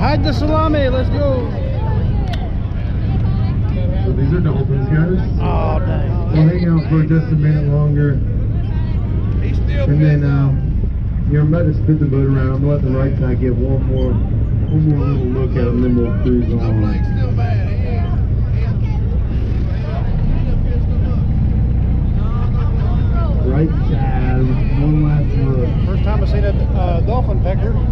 Hide the salami. Let's go. So these are dolphins, guys. Oh, dang. We'll hang out for just a minute longer. And then uh, you're about to spin the boat around. I'm gonna let the right side get one more, one more little look at them, then we'll cruise on. Right side, one last look. First time I've seen a uh, dolphin pecker.